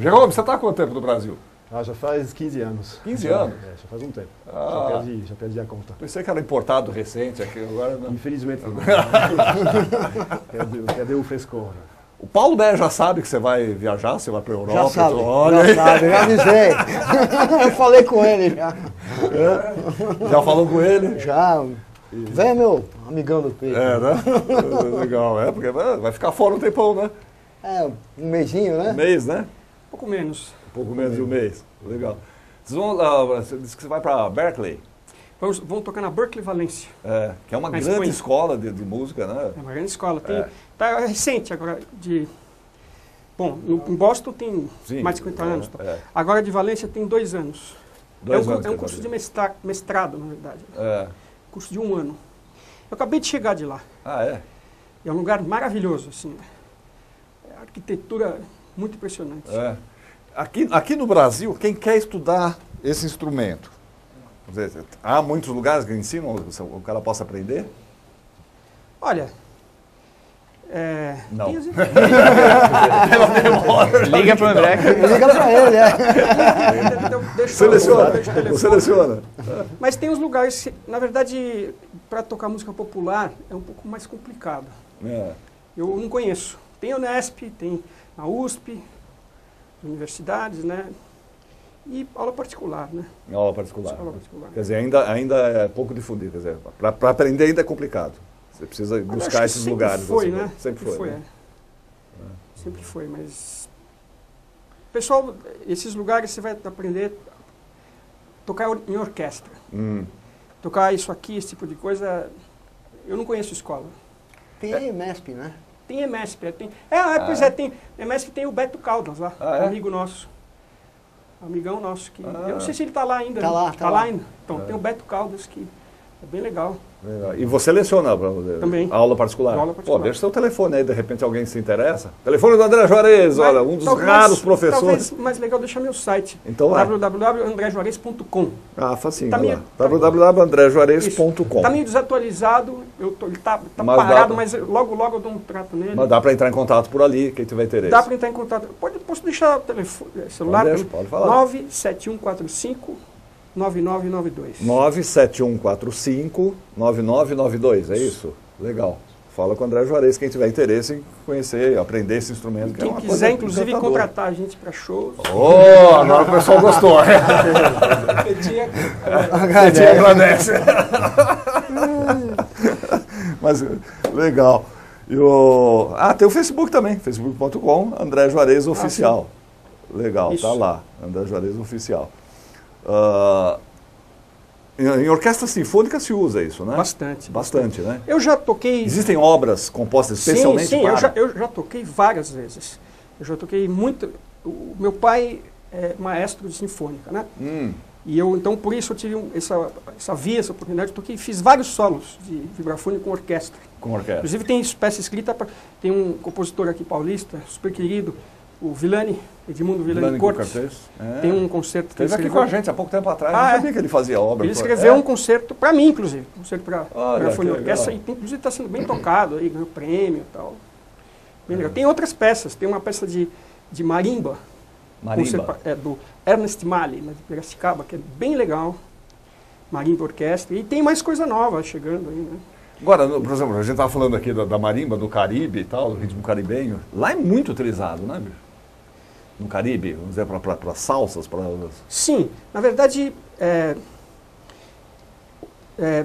Jerome, você está há quanto tempo no Brasil? Ah, já faz 15 anos. 15 já, anos? É, já faz um tempo. Ah. Já, perdi, já perdi a conta. Pensei que era importado recente, aqui agora não. Infelizmente não. cadê, o frescor? O Paulo né, já sabe que você vai viajar, você vai para a Europa. Já sabe, então, olha já sabe, já avisei. eu falei com ele já. Já falou com ele? Já. Vem, meu amigão do peito. É, né? Legal, é, porque vai vai ficar fora um tempão, né? É, um mesinho, Um né? mês, né? Um pouco menos. Um pouco menos de um mês. Legal. Vocês vão lá, você disse que você vai para Berkeley, Vamos, vamos tocar na Berkeley Valência. é, que é uma grande Espanha. escola de, de música, né? É uma grande escola. Tem, É. Tá recente agora de. Bom, no, em Boston tem Sim, mais de 50 anos. tá? É, Agora de Valência tem dois anos. dois é um, anos é um curso de ali. mestra- mestrado, na verdade. É. Curso de um ano. Eu acabei de chegar de lá. Ah, é? É um lugar maravilhoso, assim. É arquitetura muito impressionante. É. Aqui, aqui no Brasil, quem quer estudar esse instrumento, dizer, há muitos lugares que ensinam o o cara possa aprender? Olha. É, Não. Liga pro André. que- Liga pra ele, é. Eu- Seleciona, o seleciona. Mas tem uns lugares, na verdade, para tocar música popular é um pouco mais complicado. É. Eu não conheço. Tem a Unesp, tem a USP, universidades, né? E aula particular, né? Aula particular. Aula particular. Quer dizer, ainda, ainda é pouco difundido. Quer dizer, para aprender ainda é complicado. Você precisa buscar esses sempre lugares. Foi, assim, né? Sempre foi. é. né? Sempre foi, mas. Pessoal, esses lugares você vai aprender a tocar em orquestra. Hum. Tocar isso aqui, esse tipo de coisa. Eu não conheço escola. Tem aí MESP, né? Tem EMESP, é, tem. É, ah, pois Ah. é, tem. EMESP tem o Beto Caldas lá, Ah, é? amigo nosso. Amigão nosso que. Ah. Eu não sei se ele está lá ainda. Tá né? lá, Tá, tá lá lá. ainda. Então, É. tem o Beto Caldas que é bem legal. Legal. E você leciona pra, Também. aula particular? Aula particular. Pô, deixa seu telefone aí, de repente alguém se interessa. Telefone do André Juarez, Mas olha, um dos talvez- raros professores. Talvez mais legal deixar meu site. Então www.andrejuarez.com Ah, facinho, Tá meio- tá- www.andrejuarez.com Está meio desatualizado, eu tô, ele está Mas dá parado, mas logo, logo eu dou um trato nele. Mas dá para entrar em contato por ali, quem tiver interesse. Dá para entrar em contato. Pode, posso deixar o telefone, eh, celular? Pode deixar, pode falar. 97145 9992. 97145-9992, é isso? Legal. Fala com o André Juarez, quem tiver interesse em conhecer, aprender esse instrumento. que é Quem quiser, inclusive, contratar a gente para shows. Oh, agora o pessoal gostou. Pedir A gente agradece. Mas, legal. E o... Ah, tem o Facebook também, facebook.com, André Juarez Oficial. legal, Isso. tá lá, André Juarez Oficial. Ah, em, orquestra sinfônica se usa isso, né? Bastante. Bastante, né? Eu já toquei. Existem obras compostas especialmente sim, sim, para... eu já, eu já toquei várias vezes. Eu já toquei muito. O meu pai é maestro de sinfônica, né? Hum, E eu, então, por isso eu tive um- essa, essa via, essa oportunidade, toquei, fiz vários solos de vibrafone com orquestra. com orquestra. Inclusive tem peça escrita, pra, tem um compositor aqui paulista, super querido, o Villani, Edmundo Villani Lânico Cortes. É. Tem um concerto que ele aqui com escreveu. a gente há pouco tempo atrás. Ah, não é? sabia que ele fazia obra. Ele escreveu É. um concerto para mim, inclusive, um concerto para Olha, vibrafone e que orquestra, e inclusive está sendo bem tocado aí, ganhou prêmio e tal. Bem legal. Tem outras peças, tem uma peça de, de marimba, Marimba. concerto é, do Ernest Mali, lá de Piracicaba, que é bem legal. Marimba Orquestra. E tem mais coisa nova chegando aí, né? Agora, por exemplo, a gente estava falando aqui da, da marimba, do Caribe e tal, do ritmo caribenho. Lá é muito utilizado, né, bicho? No Caribe, vamos dizer, para salsas, para... Sim, na verdade, é, é,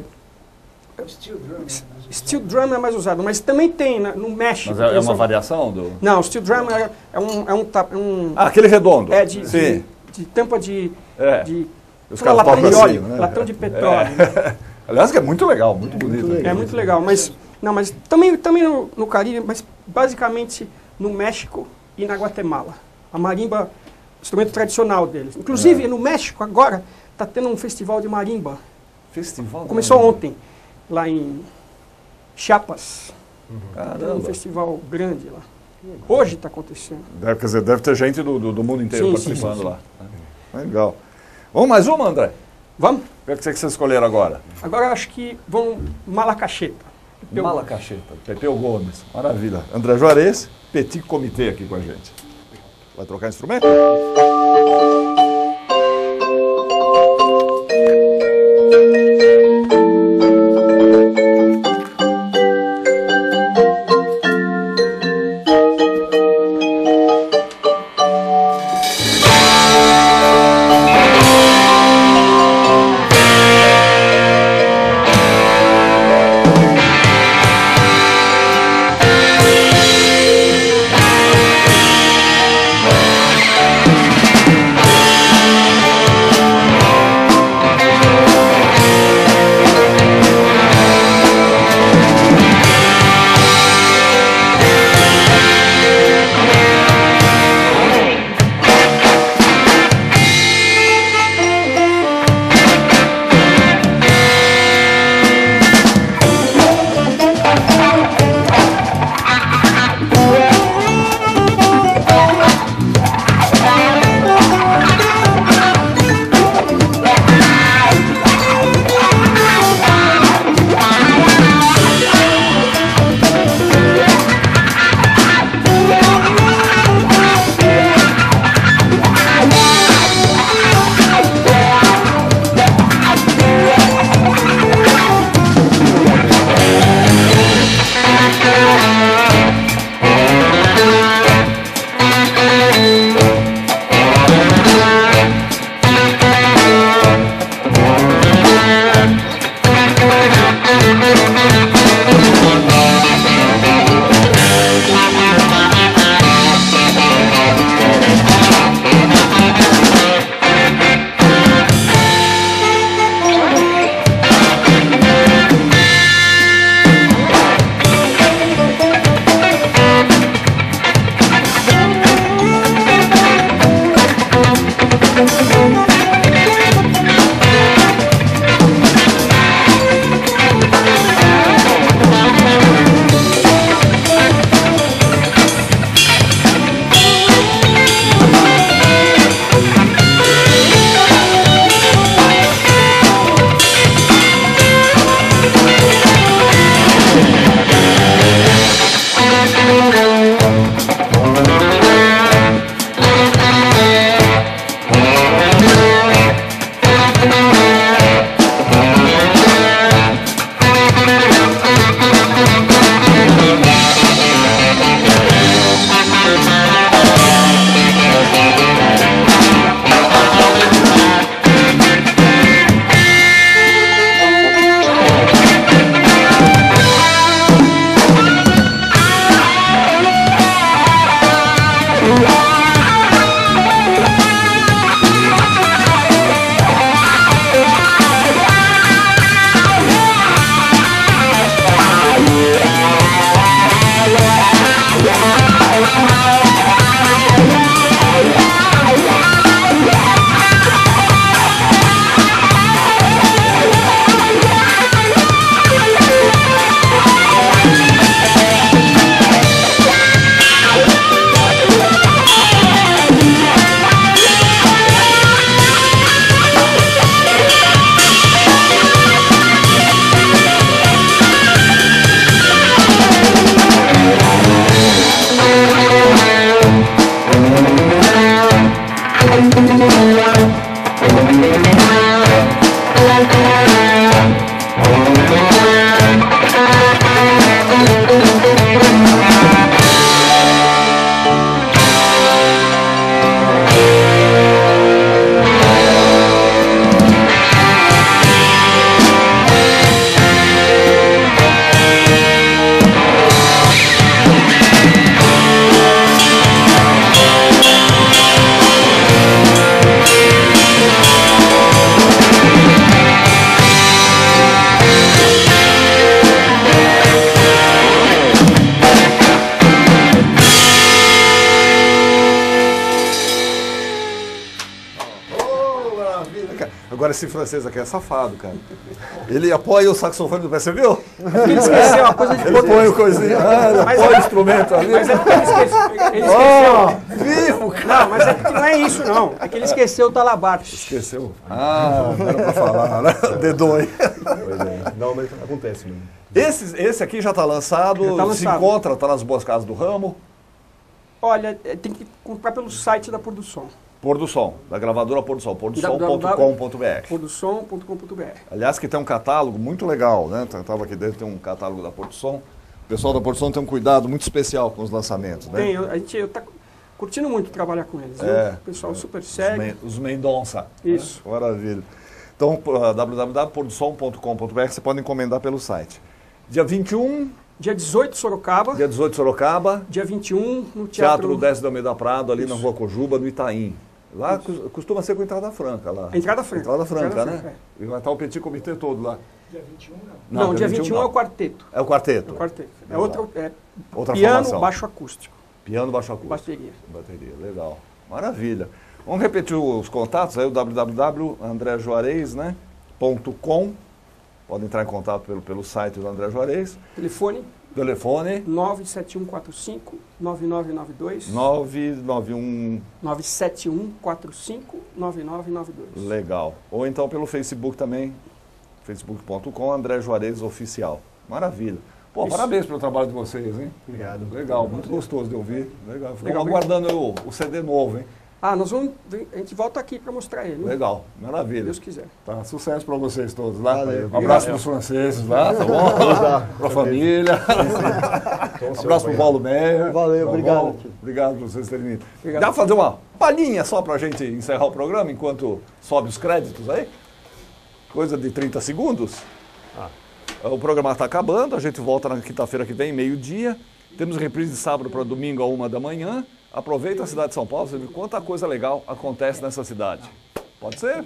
Steel drum. né? steel drum é mais usado, mas também tem na- no México. Mas é, é uma variação do... Não, steel drum é, é um, é um, é um- Ah, aquele redondo. é de, de, Sim. de tampa de, É. de Os caras latão de óleo, assim, né? latão de petróleo. Aliás, que é muito legal, muito bonito. legal. É muito legal, mas não, mas também também no, no Caribe, mas basicamente no México e na Guatemala. A marimba, instrumento tradicional deles. Inclusive É. no México agora está tendo um festival de marimba. Festival. Começou né? ontem lá em Chiapas. Tá tendo um festival grande lá. Hoje está acontecendo. Deve, quer dizer, deve ter gente do, do, do mundo inteiro Sim, participando sim, sim. lá. Legal. Vamos mais uma, André? Vamos? O que é que vocês escolheram agora? Agora eu acho que vão Malacacheta. Eu- Malacacheta, Pepeu Gomes. Maravilha. André Juarez, Petit Comitê aqui com a gente. Vai trocar instrumento? Thank Agora esse francês aqui é safado, cara. Ele apoia o saxofone do viu? Ele esqueceu uma coisa de Ele põe o coisinho, ah, ele Mas apoia é- o instrumento ali. Mas é porque ele esqueceu. Ele esqueceu. vivo, cara. Não, mas é que não é isso, não. É que ele esqueceu o talabarte. Esqueceu? Ah, não era pra falar, né? Dedonho. Pois é. Não, mas acontece mesmo. Esse, esse aqui já está lançado, Já tá se lançado. encontra, está nas boas casas do ramo. Olha, é, tem que comprar pelo site da produção. Pôr do Som, da gravadora Pôr do Som, pordosom.com.br. Produção.com.br. Aliás, que tem um catálogo muito legal, né? Estava aqui dentro, tem um catálogo da Pôr do Som. O pessoal da Pôr do Som tem um cuidado muito especial com os lançamentos, né? Tem, eu- a gente eu tá curtindo muito trabalhar com eles. É. viu? O pessoal super Os, segue. Men- os Mendonça. né? Isso. Maravilha. Então, uh, www.pordosom.com.br, você pode encomendar pelo site. Dia 21, Dia 18 Sorocaba, dia 18 Sorocaba, dia 21 no Teatro Teatro... Décio de Almeida Prado, ali na Isso. Rua Cojuba, no Itaim. Lá cos- costuma ser com entrada franca lá. Entrada franca. Entrada franca, Entrada né? franca, E vai estar o petit comitê todo lá. Dia 21 não. Não, dia 21 é o quarteto. É o quarteto. É o quarteto. É outro, é Outra piano, formação. baixo acústico, Piano, baixo acústico. bateria. Bateria, legal. Maravilha. Vamos repetir os contatos aí, o www.andrejuarez, né? ponto .com. Pode entrar em contato pelo, pelo site do André Juarez. Telefone Telefone 97145 9992 991 97145 9992. Legal. Ou então pelo Facebook também, facebook.com, André Juarez Oficial. Maravilha. Pô, Isso. parabéns pelo trabalho de vocês, hein? Obrigado. Legal, muito gostoso de ouvir. Legal. Ficamos Legal, aguardando o, o CD novo, hein? Ah, nós vamos. A gente volta aqui para mostrar ele. né? Legal, Se maravilha. Deus quiser. Tá, sucesso para vocês todos lá. Valeu. Um abraço para os franceses lá, tá bom? Para a família. Então, Um abraço para o Paulo Meia. Valeu, Tá obrigado, bom? Obrigado por vocês terem vindo. Obrigado. Dá para fazer uma palhinha só para a gente encerrar o programa enquanto sobe os créditos aí? Coisa de 30 segundos? O programa está acabando, a gente volta na quinta-feira que vem, meio-dia. Temos reprise de sábado para domingo a uma da manhã. Aproveita a cidade de São Paulo, você vê quanta coisa legal acontece nessa cidade. Pode ser?